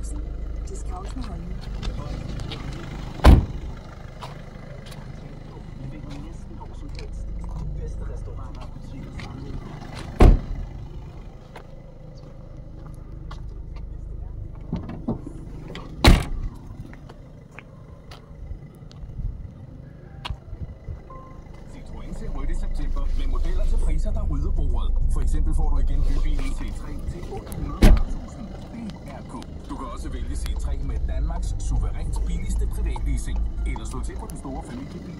Jacobsen. Diskausen Holmen. næsten hvor som helst. De bedste restauranter og butikker samlet. til rødt i september med modeller til priser, der rydder bordet. For eksempel får du igen bybilen til vælge C3 med Danmarks suverænt billigste privatleasing. Eller slå til på den store familiebil.